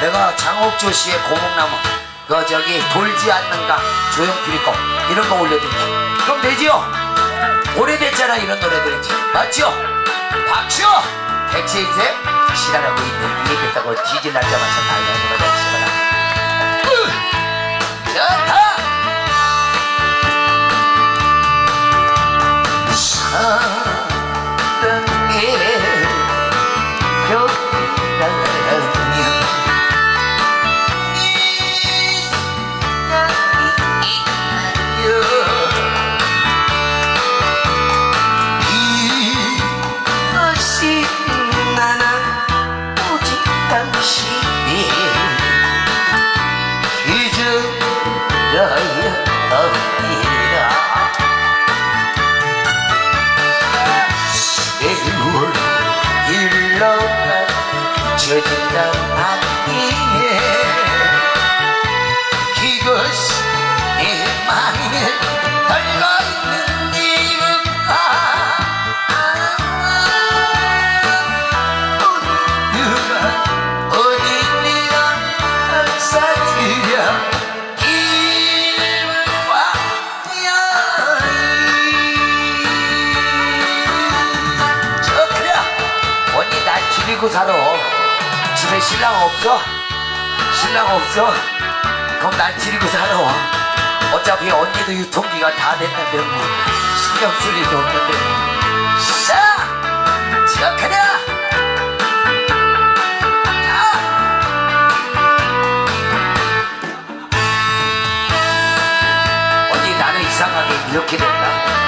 내가 장옥조 씨의 고목나무 그 저기 돌지 않는가 조용필이 거 이런 거 올려드릴게 그럼 되지요? 오래됐잖아 이런 노래들 맞죠? 박수! 백세 인생 지랄하고 있는 됐다고 뒤질 날짜마다 나이나는 거다 세월 흘러가 젖은 앞 날 기리고 살아 집에 신랑 없어? 신랑 없어? 그럼 날 기리고 살아 어차피 언니도 유통기가 다 됐는데 뭐 신경 쓸 일도 없는데 자! 저 그래 언니 나는 이상하게 이렇게 돼